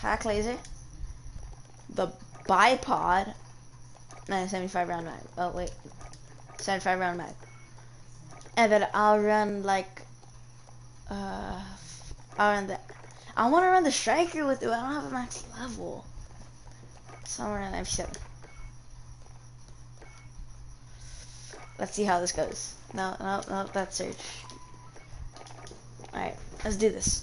hack laser, the bipod, and a 75 round mag. Oh wait, 75 round mag. And then I'll run like, uh, I'll run the, I want to run the striker with it. I don't have a max level. Somewhere in M7. Let's see how this goes. No, no, no, that's search. Alright, let's do this.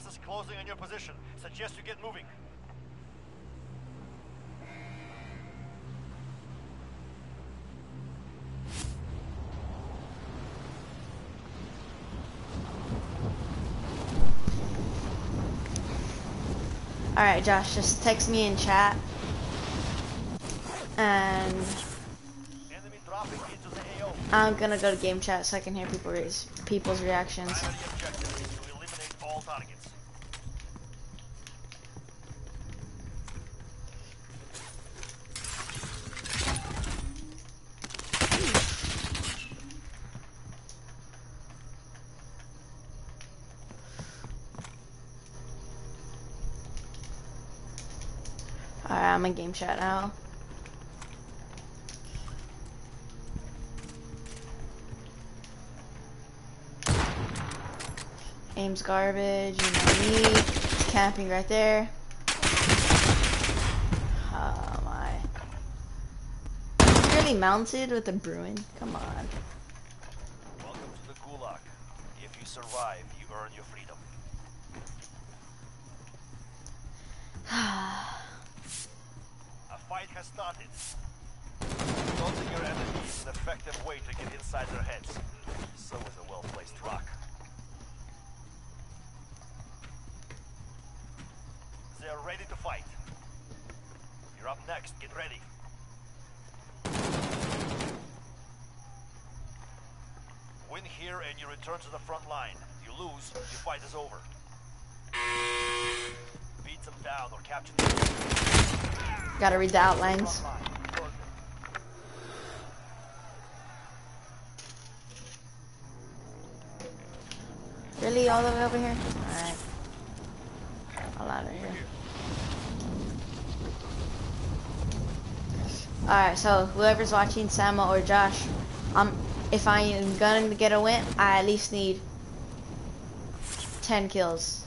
is closing on your position. Suggest you get moving. Alright, Josh, just text me in chat. And Enemy dropping into the AO. I'm gonna go to game chat so I can hear people people's reactions. Primary objective is to eliminate all targets. Alright, I'm in game chat now. Aim's garbage, you know me. Camping right there. Oh my. Really mounted with a Bruen? Come on. Welcome to the Gulag. If you survive, you earn your freedom. A fight has started. Taunting your enemy is an effective way to get inside their heads. So is a well-placed rock. They are ready to fight. You're up next. Get ready. Win here and you return to the front line. You lose, your fight is over. Beat them down or capture them. Gotta read the outlines. Really, all the way over here? Alright. All out of here. Alright, so whoever's watching, Sama or Josh, um, if I am gonna get a win, I at least need 10 kills.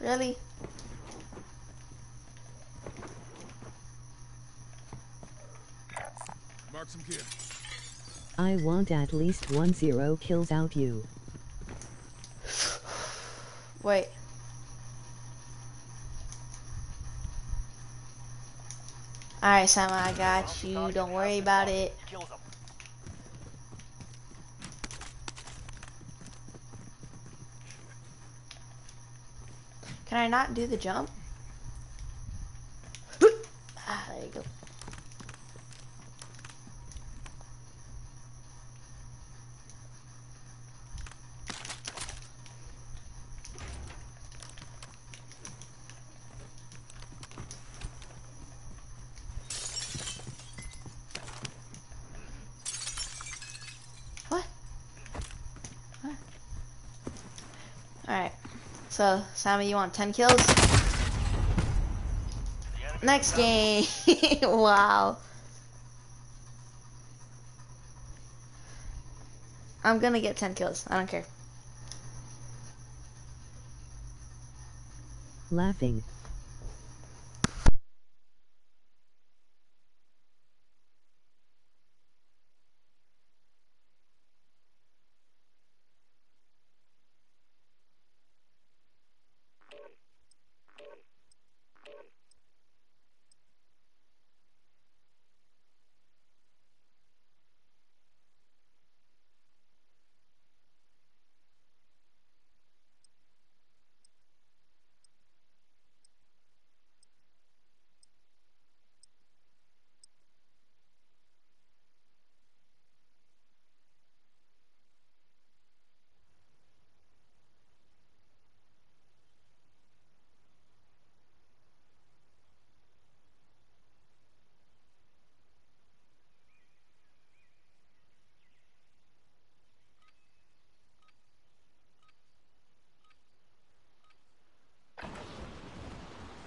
Really? Mark some kill. I want at least one zero kills out you. Wait. Alright, Sama, I got you. Don't worry about it. Can I not do the jump? ah, there you go. What? What? Alright. So, Sammy, you want 10 kills? Next game. wow. I'm gonna get 10 kills. I don't care. Laughing.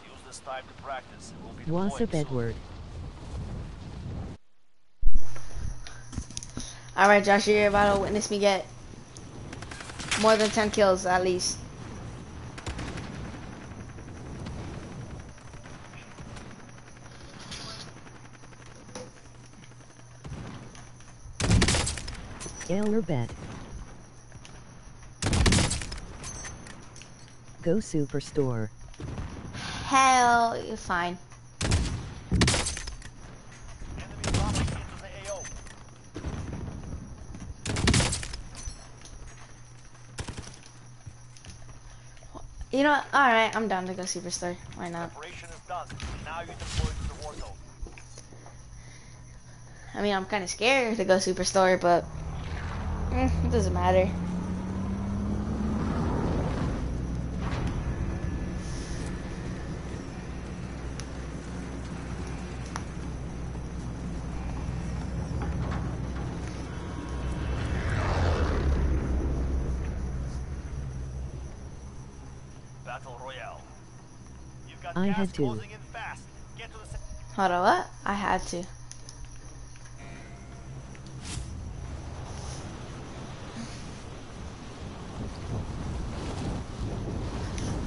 Use this time to practice. We'll be deploying Wassup soon. Edward. Alright, Josh, you're about to witness me get more than 10 kills at least. Eller bet. Go Superstore. Hell, you're fine. Enemy dropping into the AO. You know what? Alright, I'm down to go Superstore. Why not? Operation is done. Now you deploy to the war zone. I mean, I'm kind of scared to go Superstore, but eh, it doesn't matter. Battle Royale. You've got I had to. closing in fast. Get to the Hold on, what? I had to.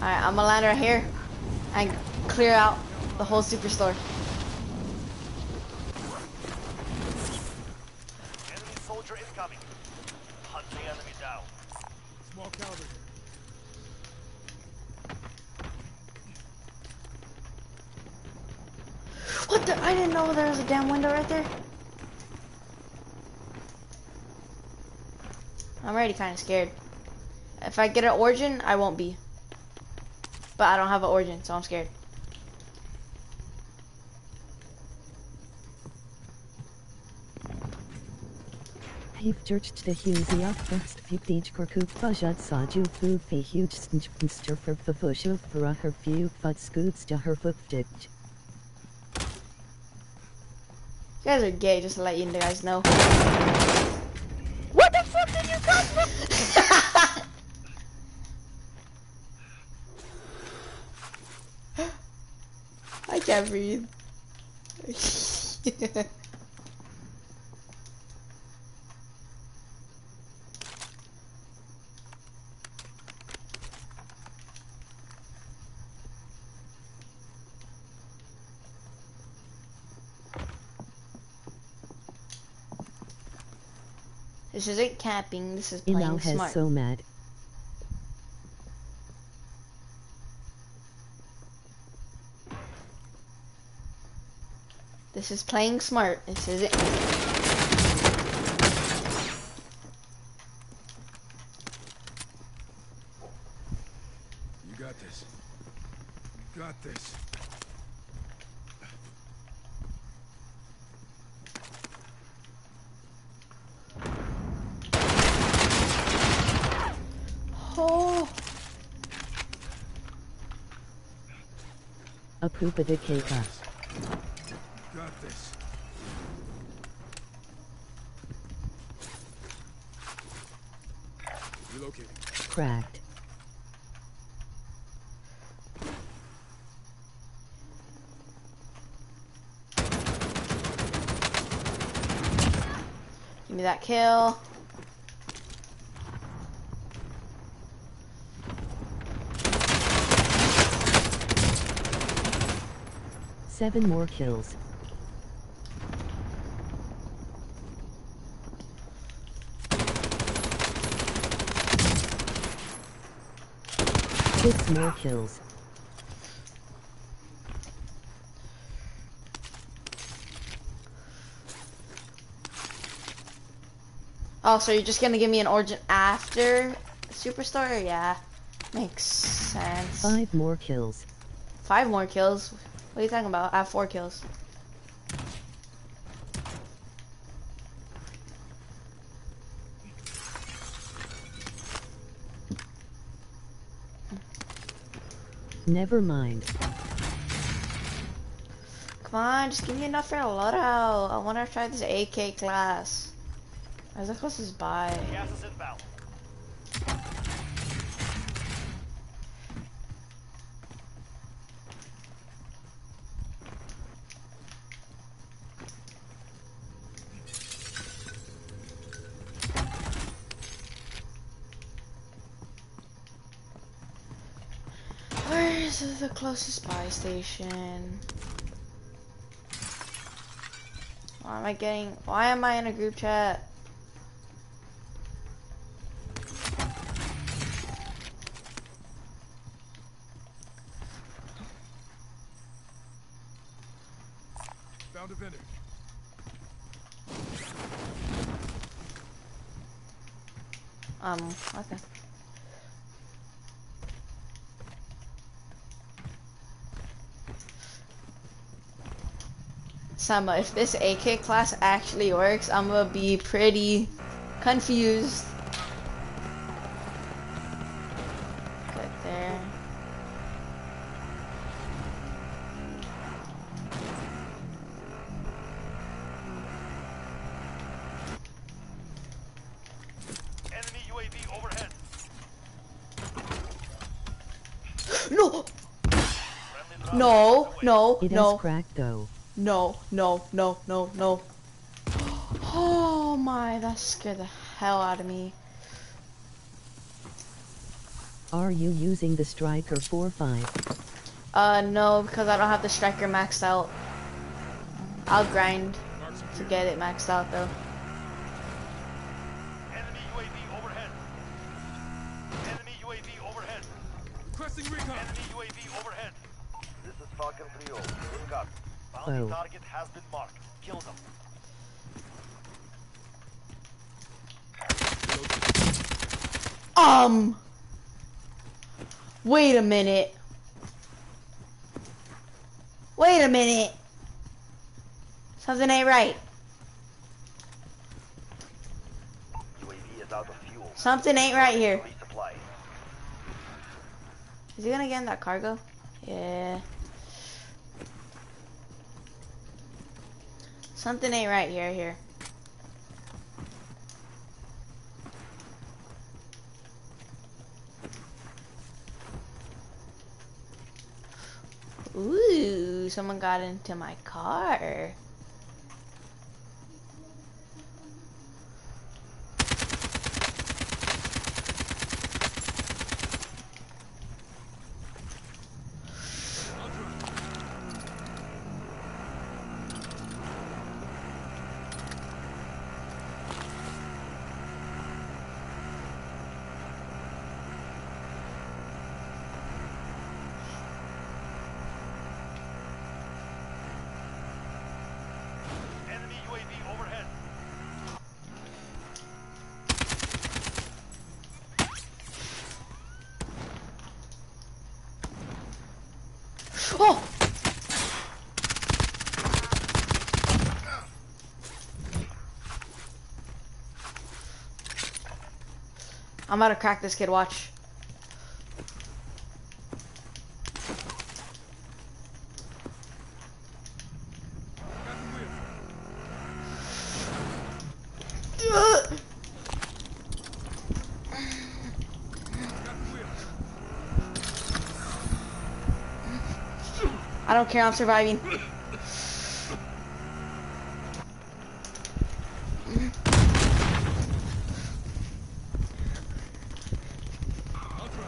Alright, I'm gonna land right here and clear out the whole superstore. enemy soldier incoming. Hunt the enemy down. Small caliber. What the? I didn't know there was a damn window right there. I'm already kind of scared. If I get an origin, I won't be. But I don't have an origin, so I'm scared. Heeft de huzie first fiftig korkoop fajat saju fu fi huge snjpnster for the fush of for her few fut scoots to her fuftigt. You guys are gay, just to let you guys know. What the fuck did you come from? I can't breathe. this isn't camping, this is playing Inau has smart. so mad. This is playing smart. This is it. You got this. You got this. Oh, A poopa de keka. Got this. Relocating. Cracked. give me that kill. Seven more kills. Six more kills. Oh, so you're just gonna give me an origin after Superstore? Yeah, makes sense. Five more kills. Five more kills. What are you talking about? I have four kills. Never mind. Come on, just give me enough for a loadout. I want to try this AK class. Where's the closest buy? Gas is inbound. Where is the closest buy station? Why am I getting? Why am I in a group chat? Okay. Sama, if this AK class actually works, I'm gonna be pretty confused. Good there. Enemy UAV overhead. No! Friendly drone No, away. No, It no. has cracked though. No, no, no, no, no. Oh my, that scared the hell out of me. Are you using the Striker 4-5? Uh, no, because I don't have the striker maxed out. I'll grind to get it maxed out though. Target has been marked. Kill them. Um. Wait a minute. Wait a minute. Something ain't right. UAV is out of fuel. Something ain't right here. Is he gonna get in that cargo? Yeah. Something ain't right here. Here. Ooh, someone got into my car. Enemy UAV overhead. Oh! I'm about to crack this kid, watch. I don't care, I'm surviving. I'll try.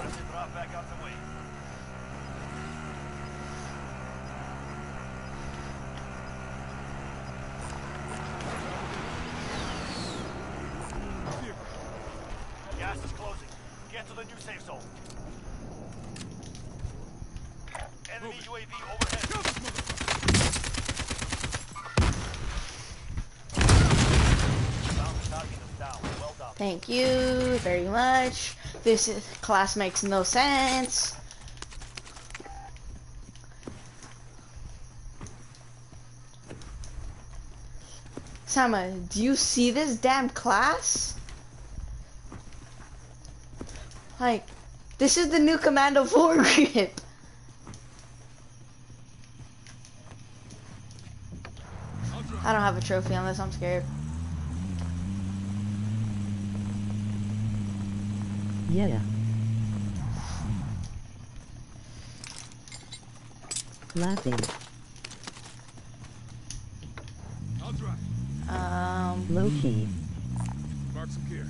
Let's drop back out the way. Vehicle. Gas is closing. Get to the new safe zone. Enemy UAV overhead. Kill this motherfucker. Bounty target is down. Well done. Thank you very much. This is, class makes no sense. Sama, do you see this damn class? Like, this is the new Commando foregrip. I'll. I don't have a trophy on this, I'm scared. Yeah. Laughing. I'll try. Um, Low key. Mark some gear.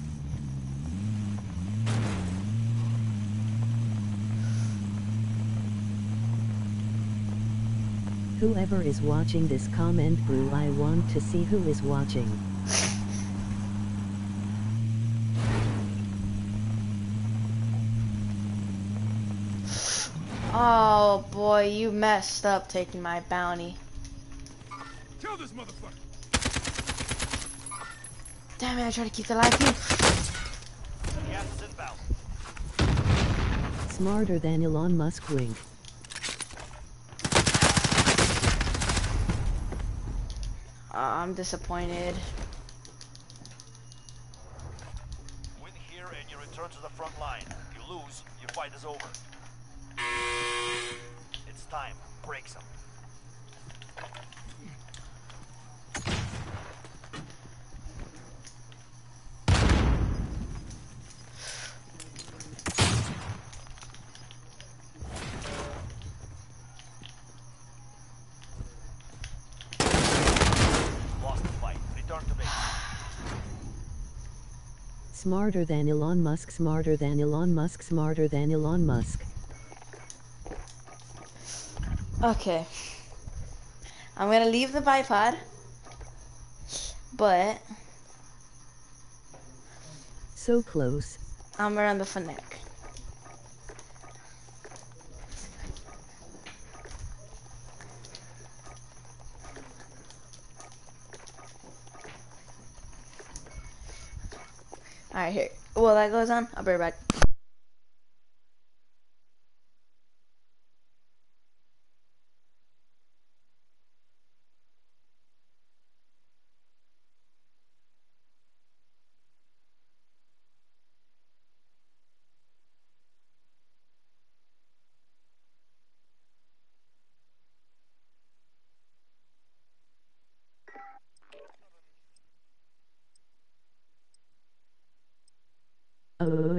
Whoever is watching this comment brew I want to see who is watching. Boy, you messed up taking my bounty. Kill this motherfucker. Damn it, I tried to keep the life here. Gas. Smarter than Elon Musk wink. Uh, I'm disappointed. Win here and you return to the front line. You lose, your fight is over. Time. Smarter than Elon Musk, smarter than Elon Musk, smarter than Elon Musk. Okay. I'm gonna leave the bipod, but so close. I'm around the Fennec. Alright, here. Well, that goes on. I'll be right back.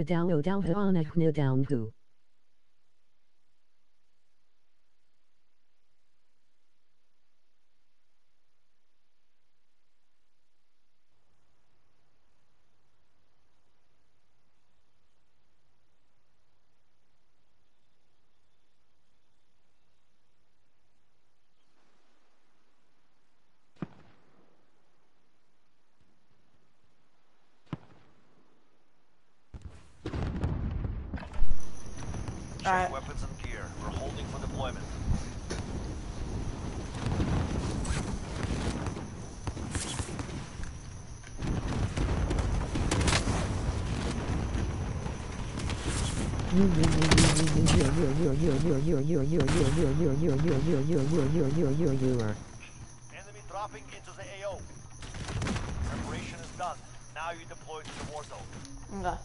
down o down haana hna down who. Enemy dropping into the AO. Preparation is done. Now you deploy to the war zone. Okay.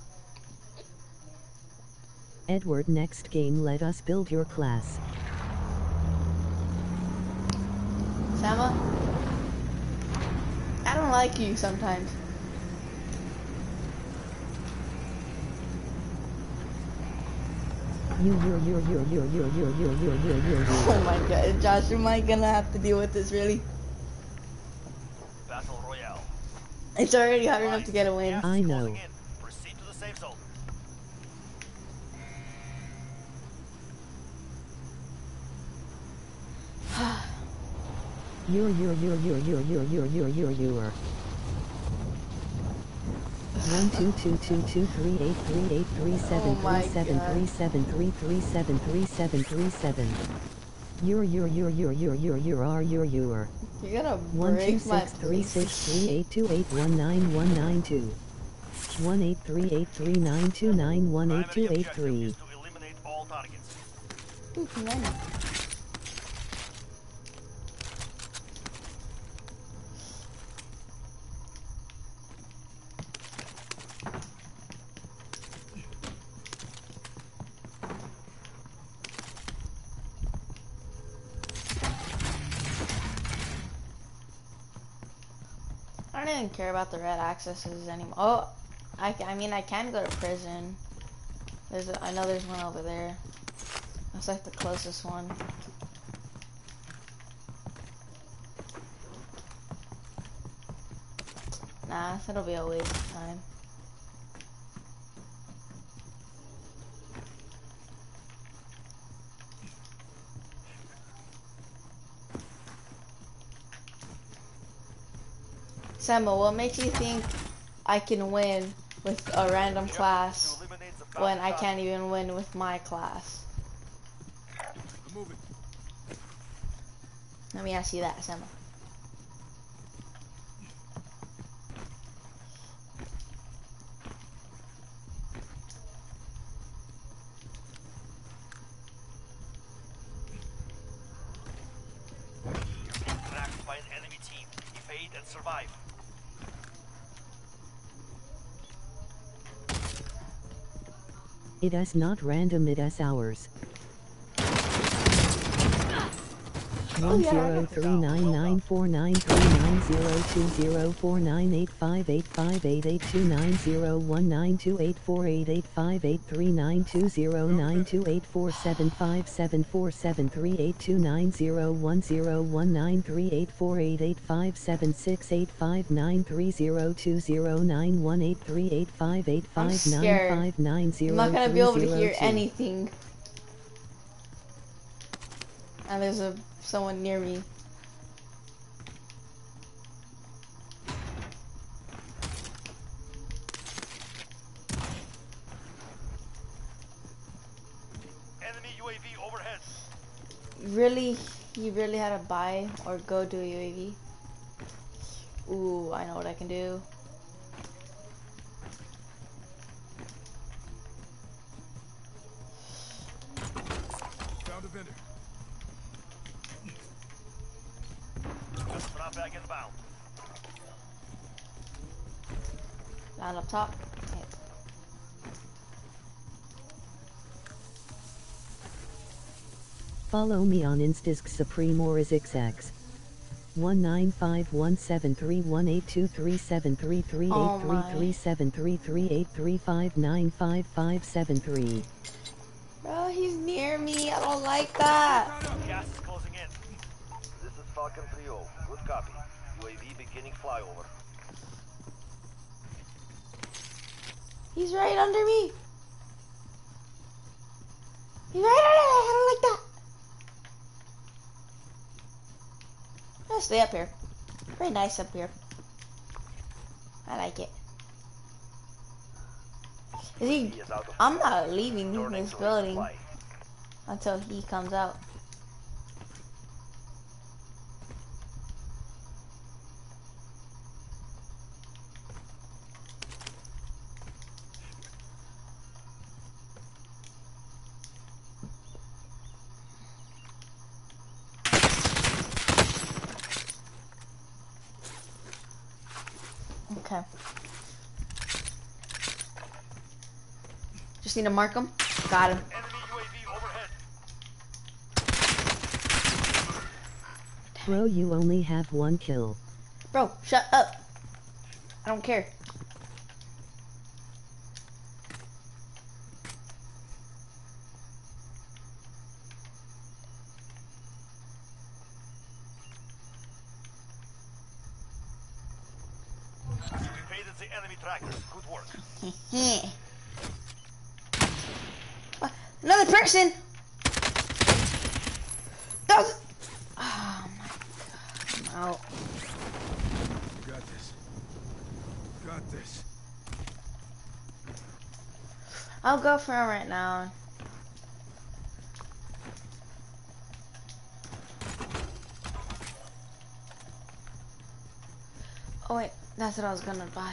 Edward, next game, let us build your class. Sama? I don't like you sometimes. You, you, you, you, you, you, you, you, you, you, you, you. Oh my god, Josh, am I gonna have to deal with this really? Battle Royale. It's already hard enough to get a win. I know. closing in. Proceed to the safe zone. You, you, you, you, you, you, you, you, you, you are. One two two two two three eight three eight three seven Oh my three seven God. three seven three three seven three seven three seven. You're you're you're you're you're you're you're are you're you are. You're gonna One two break my six three six face. three eight two eight one nine one nine two. One eight three eight three nine two nine one eight two Primary eight objective three. is to eliminate all targets. Ooh, even care about the red accesses anymore. Oh, I, I mean, I can go to prison. There's a, I know there's one over there. That's like the closest one. Nah, that'll be a waste of time. Sema, what makes you think I can win with a random class to eliminate the when I can't even win with my class? Let me ask you that, Sema. You're being tracked by an enemy team. Evade and survive. It is not random, it is ours. Oh, one I zero three nine nine four nine three nine zero two zero four nine eight five eight five eight eight two nine zero one nine two eight four eight eight five eight three nine two zero nine two eight four seven five seven four seven three eight two nine zero one zero one nine three eight four eight eight five seven six eight five nine three zero two zero nine one eight three eight five eight five nine five nine zero I'm not gonna be able to hear anything. And there's a someone near me. Enemy UAV overhead. Really, You really had to buy or go to a UAV. Ooh, I know what I can do. Just drop back inbound. Land up top. Okay. Follow me on Instask Supreme or is XX. One nine five one seven three one eight two three seven three three eight three my. three seven three three eight three five nine five five seven three. Oh Bro, he's near me. I don't like that. Gas is closing in. This is Falcon 3-0. Good copy. UAV beginning flyover. He's right under me. He's right under me. I don't like that. I'll stay up here. Very nice up here. I like it. Is he? He is out of I'm not leaving this building until he comes out. Okay. Just need to mark him. Got him. Enemy UAV overhead. Bro, you only have one kill. Bro, shut up. I don't care. You evaded the enemy trackers. Good work. Uh, Person. That was- Oh my god. I'm out. Got this. Got this. I'll go for him right now. Oh wait, that's what I was gonna buy.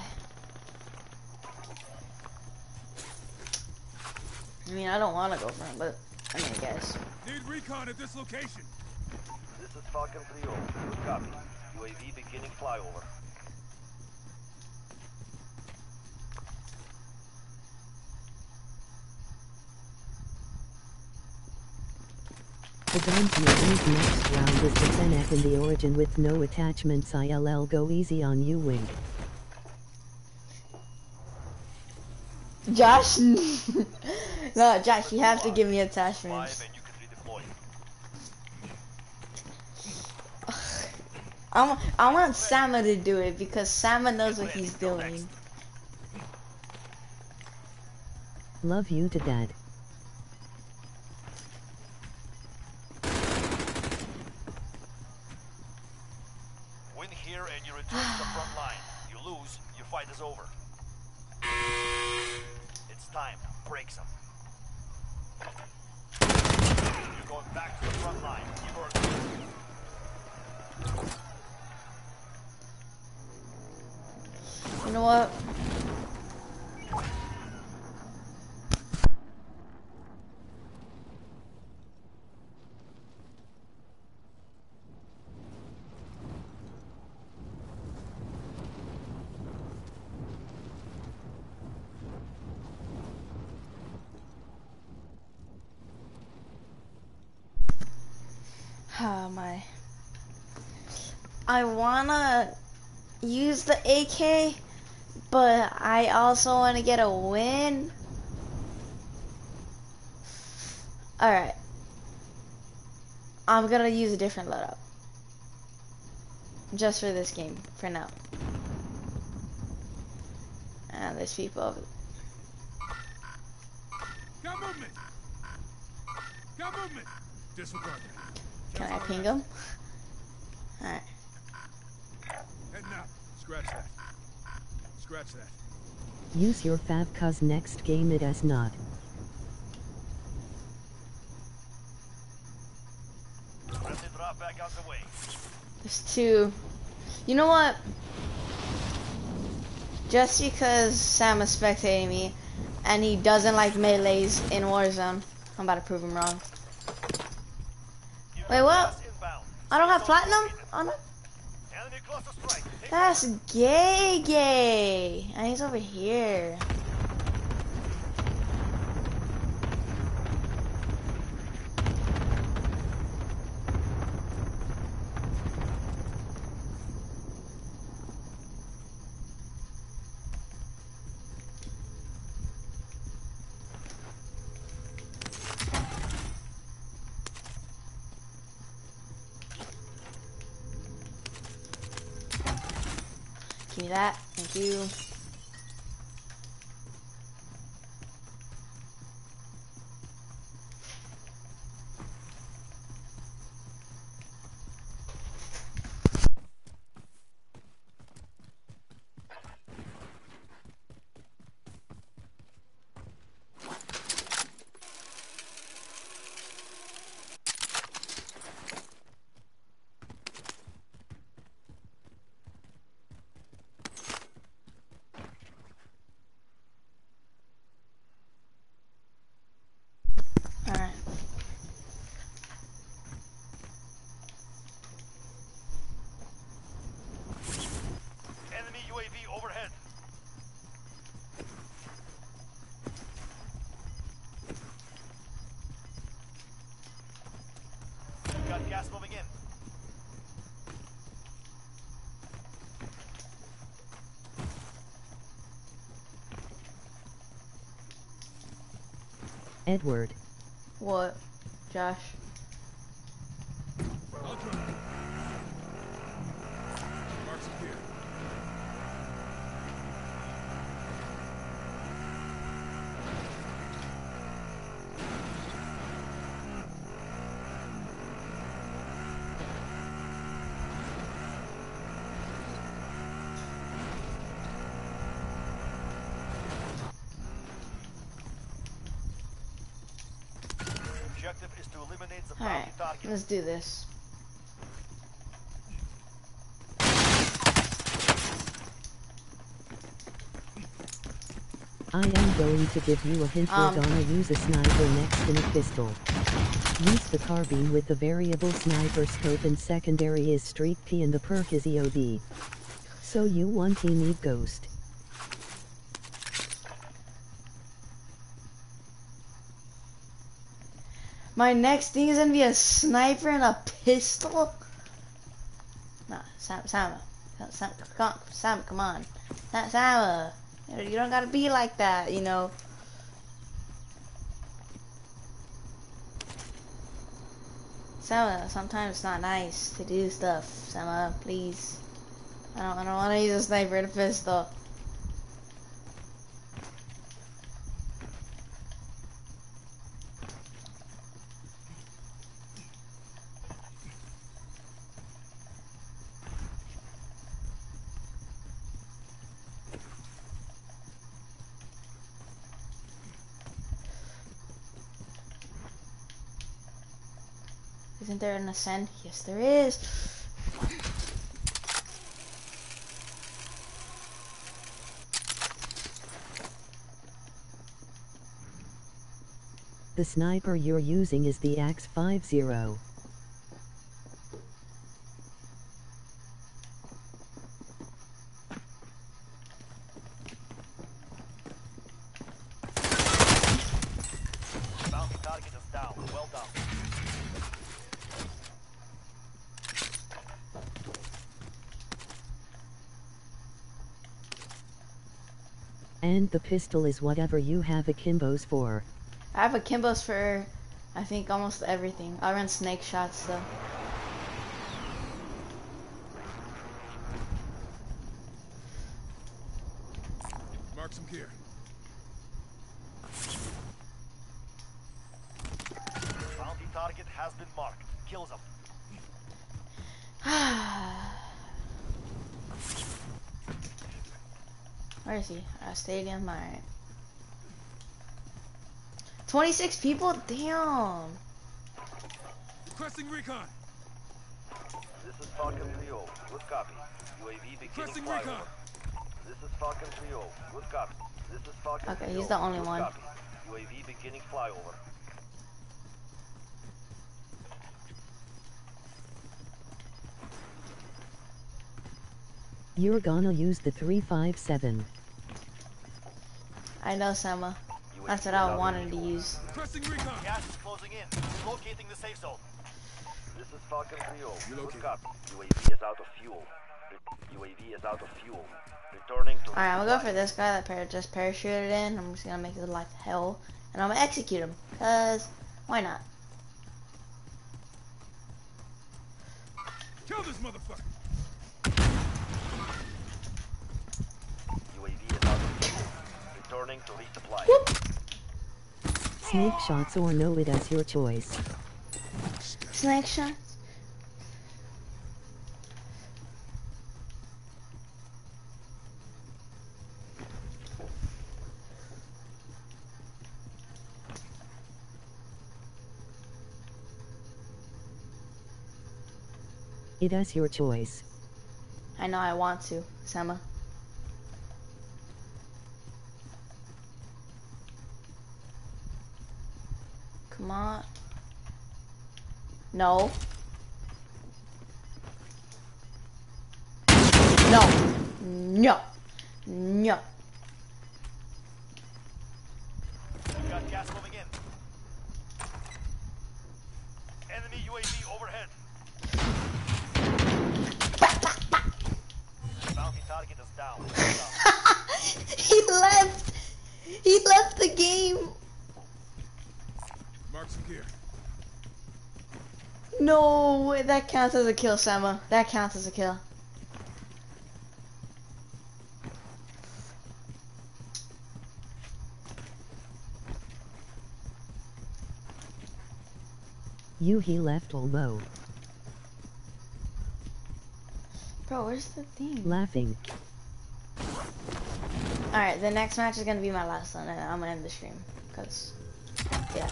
I mean, I don't want to go for him, but I mean, I guess. Need recon at this location. This is Falcon 3-0. Good copy. UAV beginning flyover. The guns you use next round is the Fennec in the origin with no attachments ILL go easy on you wink. Josh, no, Jack, you have to give me attachments. Five and you can redeploy. I want, I want Sama to do it because Sama knows what he's doing. Love you to dad. Win here and you return to the front line. You lose, your fight is over. It's time. Break some. You're going back to the front line. You earned it. What? Oh my. I wanna use the AK, but I also wanna get a win. Alright. I'm gonna use a different loadout. Just for this game, for now. And there's people over Got movement. Got movement. Disregard that. Can I ping them? Alright. Heading out. Scratch that. Scratch that. Use your fab cuz next game it as not. Friendly drop back out the way. There's two. You know what? Just because Sam is spectating me and he doesn't like melees in Warzone, I'm about to prove him wrong. Wait, what? I don't have platinum? Oh no. That's gay, gay. And he's over here. That. Thank you. Edward. What? Josh? Let's do this. I am going to give you a hint Um. we're gonna use a sniper next in a pistol. Use the carbine with the variable sniper scope and secondary is streak P and the perk is EOD. So you want to need ghost. My next thing is gonna be a sniper and a pistol. Nah, Sam, Sam, Sam, come, Sam, come on, Sam, Sam, you don't gotta be like that, you know. Sama, sometimes it's not nice to do stuff. Sama, please. I don't, I don't want to use a sniper and a pistol. Isn't there an ascent? Yes, there is. The sniper you're using is the AX50. Bounty target is down. Well done. And the pistol is whatever you have akimbos for. I have akimbos for, I think, almost everything. I run snake shots though. Mark stadium, alright. 26 people? Damn. Requesting recon. This is Falcon 3 Good copy. UAV beginning flyover. This is Falcon 3 Good copy. This is Falcon Okay, he's the only one. Copy. UAV beginning flyover. You're gonna use the 357. I know, Sama. That's what I wanted to use. Requesting recon. Gas is closing in. Locating the safe zone. This is Falcon 3 Good Relocating. copy. UAV is out of fuel. UAV is out of fuel. Returning to Alright, I'm gonna go for this guy that par- just parachuted in. I'm just gonna make his life hell. And I'm gonna execute him. Cause, why not? Kill this motherfucker. UAV is out of fuel. Returning to resupply. Snake shots or no it as your choice. Snake shots? It as your choice. I know I want to, Sama. Come on. No. No. No. No. We got gas moving in. Enemy UAV overhead. Bounty target is down. He left. He left the game. Mark some gear. No, that counts as a kill, Sama. That counts as a kill. You he left all. Bro, where's the thing? Laughing. Alright, the next match is gonna be my last one, and I'm gonna end the stream. Cause, yeah.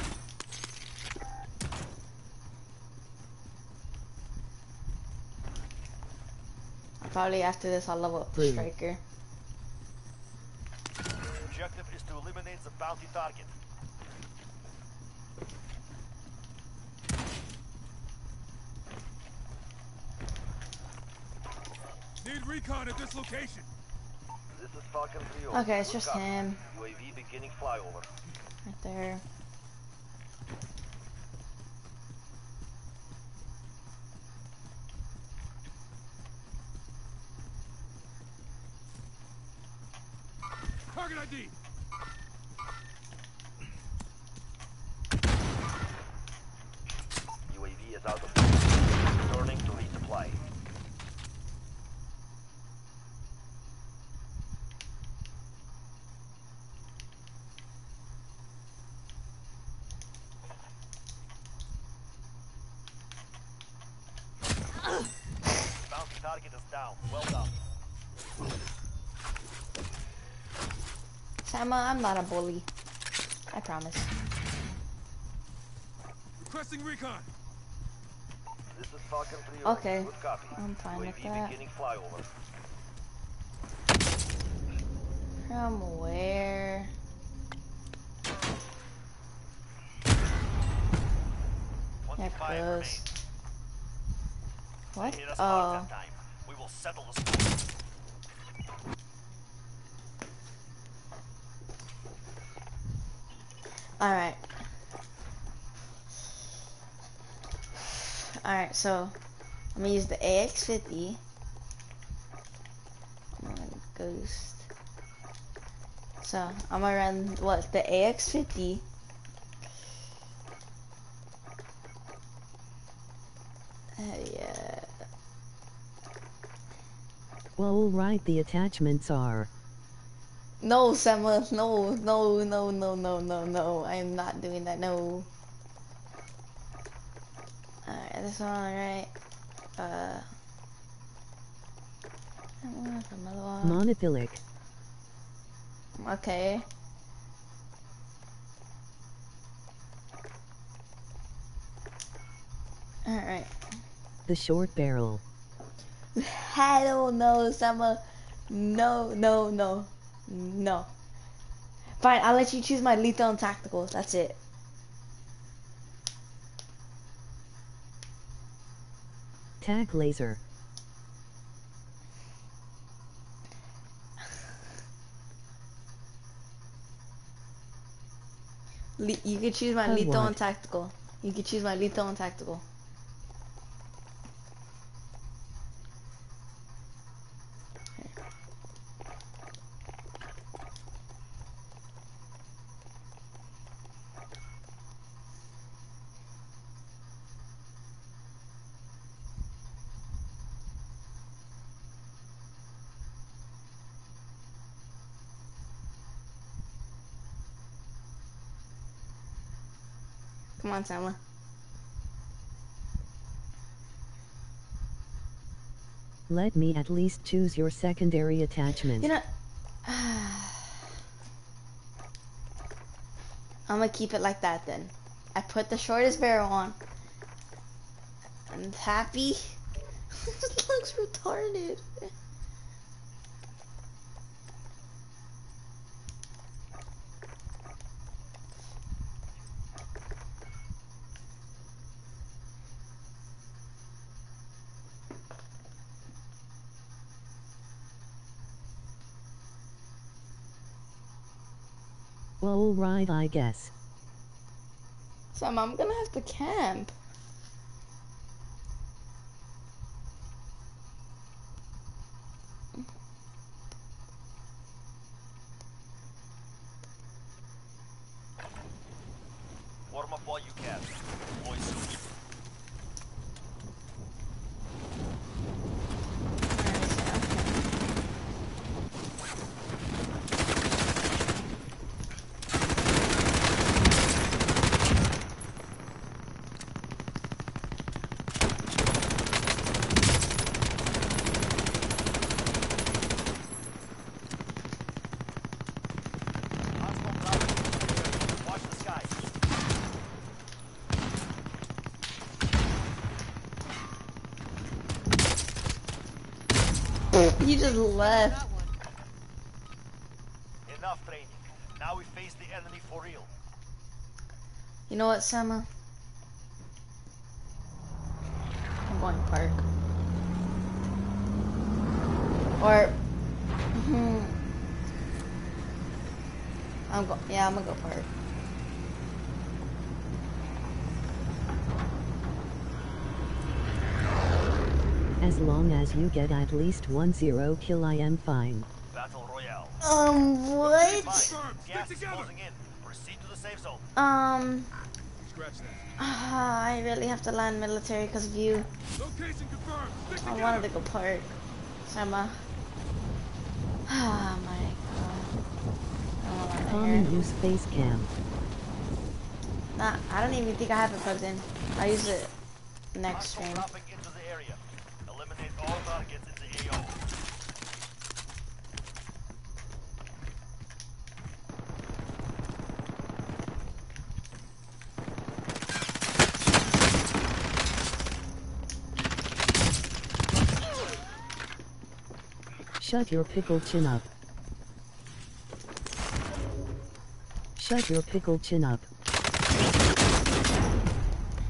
Probably after this, I'll level up the Blue. striker. Objective is to eliminate the bounty target. Need recon at this location. This is Falcon 3 Okay, it's just him UAV beginning flyover. right there. Target ID. UAV is out of. Returning to resupply. Target is down. Well done. Sama, I'm not a bully. I promise. Requesting recon. This is Falcon 3 Okay, Good copy. I'm fine with UAV that. beginning flyover. From where? Yeah, close. remain. What? Hit us hard Oh. We will settle the score. Alright. Alright, so I'm gonna use the AX50. I'm ghost. So I'm gonna run what the AX50. Uh, yeah. Well, alright, the attachments are. No, Sama, no, no, no, no, no, no, no. I am not doing that. No. Alright, this one, right? Uh. I another one. Monolithic. Okay. Alright. The short barrel. Hell no, Sama. No, no, no. No. Fine, I'll let you choose my lethal and tactical. That's it. Tag laser. Le you can choose my lethal and tactical. You can choose my lethal and tactical. On, Sama. Let me at least choose your secondary attachment. You know, I'm gonna keep it like that then. I put the shortest barrel on. I'm happy. it looks retarded. Well, right, I guess. So I'm gonna have to camp. Warm up while you can. Boys soon. Alright, Sam. Hostile ground. Watch the skies. You just left. Enough training. Now we face the enemy for real. You know what, Sama? I'm going to park. Or, hmm. I'm go. Yeah, I'm gonna go park. As long as you get at least one zero kill, I am fine. Battle Royale. Um, what? Fine. Gas is closing in. Proceed to the safe zone. Um, Scratch that. I really have to land military because of you. Location confirmed. Stick I wanted to go park. Sama. Oh my god. I don't want to Common use face cam. Nah, I don't even think I have it plugged in. I use it next Hostile stream. dropping into the area. Eliminate all targets in the AO. Shut your pickle chin up. Shut your pickle chin up.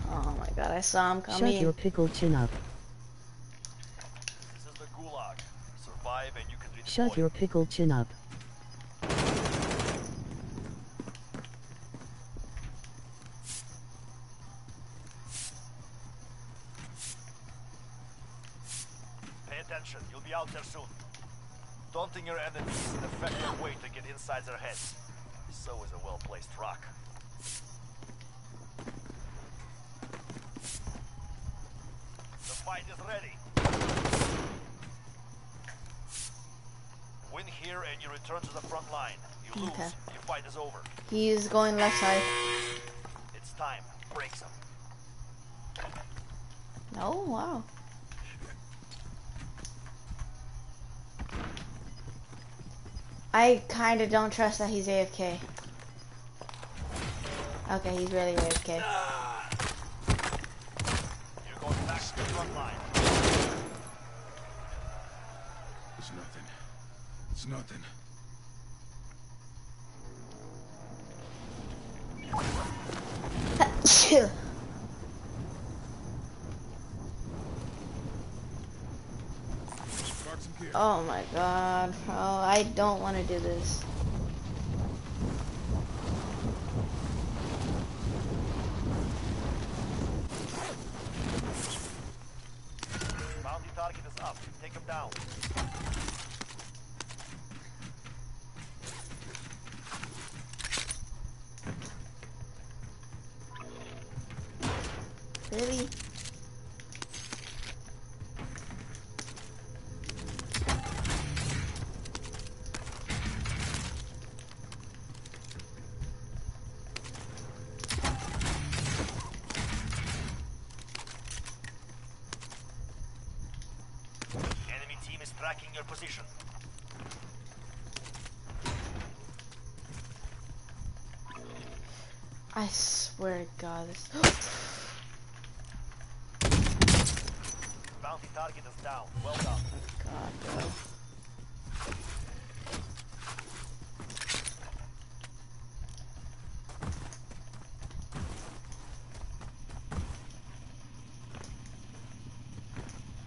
Oh my god, I saw him coming. Shut your pickle chin up. This is the Gulag. Survive and you can redeploy. Shut your pickle chin up. Pay attention. You'll be out there soon. Daunting your enemies is an effective way to get inside their heads. So is a well-placed rock. The fight is ready. Win here and you return to the front line. You lose, Okay. your fight is over. He's going left side. It's time. Break some. Oh wow. I kind of don't trust that he's AFK. Okay, he's really AFK. You're going back to the front line. It's nothing. It's nothing. Oh my god, Oh, I don't want to do this. target is up. Take him down. Really? Enemy team is tracking your position. I swear to God, this. target is down. Well done. God, bro.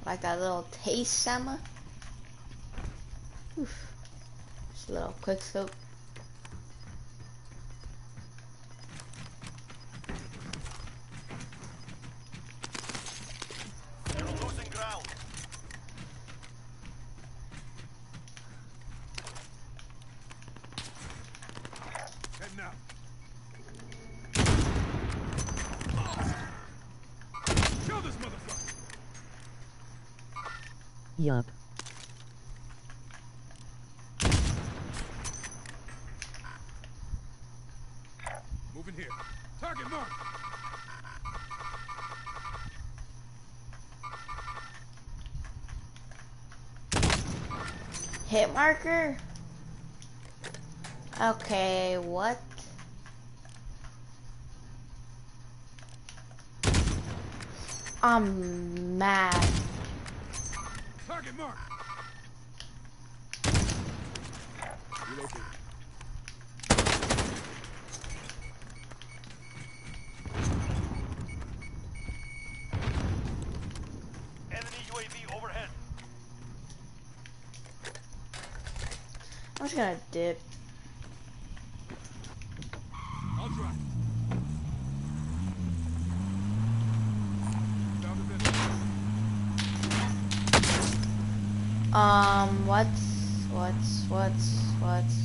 Like that little taste, Sama. Oof. Just a little quick scope. You're losing ground. Heading out. Kill this motherfucker! Yup. Moving here. Target mark! Hit marker? Okay, what? I'm mad. Target mark! Relocate. Enemy UAV overhead. I'm just gonna dip. I'll try. Found a vessel. Um, what's, what's, what's, what's?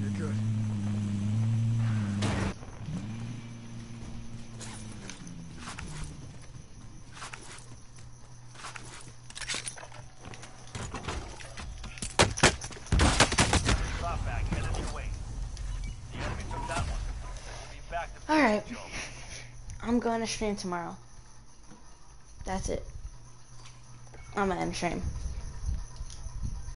You're good. Drop back headed your way. The enemy took that one. We'll be back to finish Alright. the job. I'm going to stream tomorrow. That's it. I'm gonna end stream.